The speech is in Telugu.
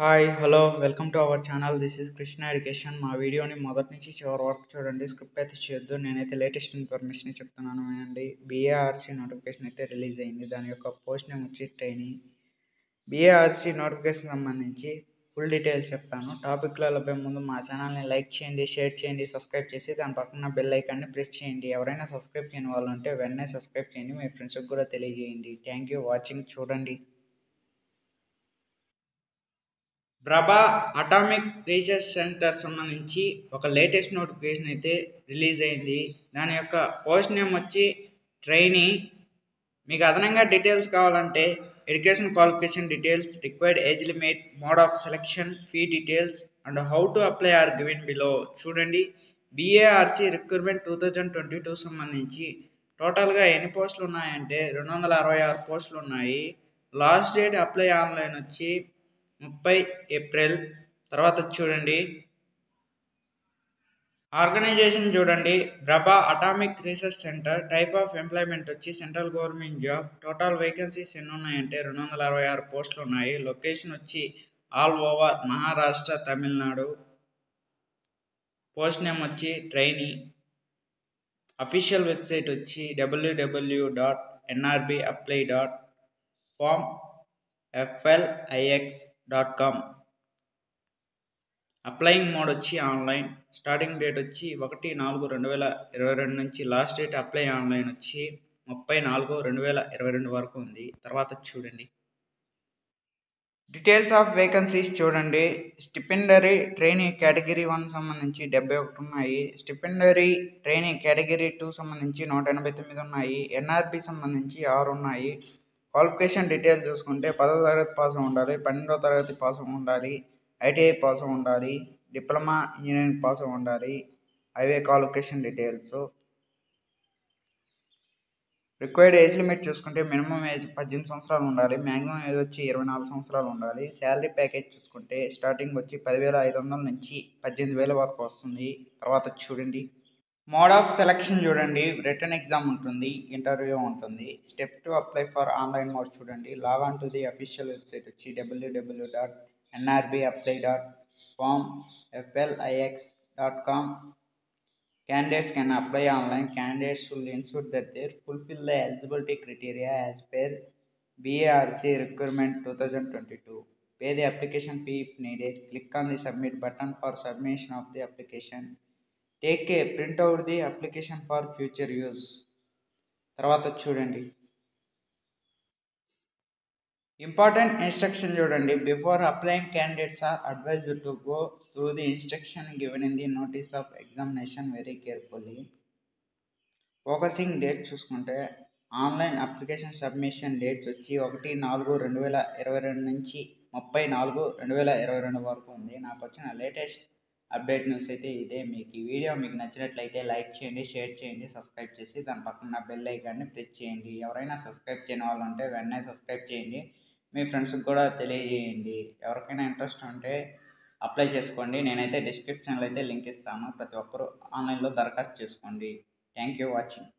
Hi hello welcome to our channel this is Krishna education మా వీడియోని మొదటి నుంచి చివరి వరకు చూడండి. స్క్రిప్ట్ అయితే చేయొద్దు. నేనైతే లేటెస్ట్ ఇన్ఫర్మేషన్ చెప్తున్నాను వినండి. బీఏఆర్సీ నోటిఫికేషన్ అయితే రిలీజ్ అయింది. దాని యొక్క పోస్ట్ నేమ్ వచ్చి ట్రైనింగ్ బీఏఆర్సీ నోటిఫికేషన్ సంబంధించి ఫుల్ డీటెయిల్స్ చెప్తాను. టాపిక్లో వెళ్ళే ముందు మా ఛానల్ని లైక్ చేయండి షేర్ చేయండి సబ్స్క్రైబ్ చేసి దాని పక్కన బెల్ ఐకాన్ని ప్రెస్ చేయండి. ఎవరైనా సబ్స్క్రైబ్ చేయని వాళ్ళు ఉంటే వెంటనే సబ్స్క్రైబ్ చేయండి. మీ ఫ్రెండ్స్కి కూడా తెలియజేయండి. థ్యాంక్ యూ వాచింగ్ చూడండి. ప్రభా అటామిక్ రీసెర్చ్ సెంటర్ సంబంధించి ఒక లేటెస్ట్ నోటిఫికేషన్ అయితే రిలీజ్ అయింది. దాని యొక్క పోస్ట్ నేమ్ వచ్చి ట్రైనీ. మీకు అదనంగా డీటెయిల్స్ కావాలంటే education qualification details required age limit mode of selection fee details and how to apply are given below చూడండి. BARC recruitment two thousand twenty two సంబంధించి టోటల్గా ఎన్ని పోస్టులు ఉన్నాయంటే రెండు వందల అరవై ఆరు పోస్టులు ఉన్నాయి. లాస్ట్ డేట్ అప్లై ఆన్లైన్ వచ్చి ముప్పై ఏప్రిల్. తర్వాత చూడండి. ఆర్గనైజేషన్ చూడండి. ప్రభా atomic research centre type of employment వచ్చి central government job. Total vacancies ఎన్ని ఉన్నాయంటే రెండు వందల అరవై ఆరు పోస్టులు ఉన్నాయి. లొకేషన్ వచ్చి all over Maharashtra Tamil Nadu. Post name వచ్చి ట్రైనీ. అఫీషియల్ వెబ్సైట్ వచ్చి WWW dot NRB apply dot form FLIX dot com applying mode వచ్చి ఆన్లైన్ స్టార్టింగ్ డేట్ వచ్చి ఒకటి నాలుగు రెండు వేల ఇరవై రెండు నుంచి లాస్ట్ డేట్ అప్లై ఆన్లైన్ వచ్చి ముప్పై నాలుగు రెండు వేల ఇరవై రెండు వరకు ఉంది. తర్వాత చూడండి. డీటెయిల్స్ ఆఫ్ వేకెన్సీస్ చూడండి. స్టిపెండరీ ట్రైనింగ్ కేటగిరీ వన్ సంబంధించి డెబ్బై ఒకటి ఉన్నాయి. స్టిపెండరీ ట్రైనింగ్ కేటగిరీ టూ సంబంధించి నూట ఎనభై తొమ్మిది ఉన్నాయి. ఎన్ఆర్బి సంబంధించి ఆరు ఉన్నాయి. క్వాలిఫికేషన్ డీటెయిల్స్ చూసుకుంటే పదో తరగతి పాస్ ఉండాలి పన్నెండో తరగతి పాస్ ఉండాలి ఐటీఐ పాస్ ఉండాలి డిప్లొమా ఇంజనీరింగ్ పాస్ ఉండాలి highway qualification details. Required age limit చూసుకుంటే మినిమం ఏజ్ పద్దెనిమిది సంవత్సరాలు ఉండాలి మ్యాక్సిమం ఏజ్ వచ్చి ఇరవై నాలుగు సంవత్సరాలు ఉండాలి. శాలరీ ప్యాకేజ్ చూసుకుంటే స్టార్టింగ్ వచ్చి పదివేల ఐదు వందల నుంచి పద్దెనిమిది వేల వరకు వస్తుంది. తర్వాత చూడండి. మోడ్ ఆఫ్ సెలెక్షన్ చూడండి. రిటర్న్ ఎగ్జామ్ ఉంటుంది. ఇంటర్వ్యూ ఉంటుంది. Step to apply for online mode చూడండి. Log on to the official website వచ్చి W W dot NRB apply dot com FLIX dot com candidates can apply online candidates full ensure their fulfil the eligibility criteria as per BARC recruitment two thousand twenty two pay the application fee if needed click on the submit button for submission of the application take a print out the application for future use తర్వాత చూడండి. ఇంపార్టెంట్ ఇన్స్ట్రక్షన్ చూడండి. Before applying candidates are advised to go through the instruction given in the notice of examination very carefully focusing date చూసుకుంటే ఆన్లైన్ అప్లికేషన్ సబ్మిషన్ డేట్స్ వచ్చి ఒకటి నాలుగు రెండు వేల ఇరవై రెండు నుంచి ముప్పై నాలుగు రెండు వేల ఇరవై రెండు వరకు ఉంది. నాకు వచ్చిన లేటెస్ట్ అప్డేట్ న్యూస్ అయితే ఇదే. మీకు ఈ వీడియో మీకు నచ్చినట్లయితే లైక్ చేయండి షేర్ చేయండి సబ్స్క్రైబ్ చేసి దాని పక్కన బెల్ ఐకాన్ని ప్రెస్ చేయండి. ఎవరైనా సబ్స్క్రైబ్ చేయని వాళ్ళు ఉంటే వెంటనే సబ్స్క్రైబ్ చేయండి. మీ ఫ్రెండ్స్కి కూడా తెలియజేయండి. ఎవరికైనా ఇంట్రెస్ట్ ఉంటే అప్లై చేసుకోండి. నేనైతే డిస్క్రిప్షన్లో అయితే లింక్ ఇస్తాను. ప్రతి ఒక్కరూ ఆన్లైన్లో దరఖాస్తు చేసుకోండి. Thank you watching.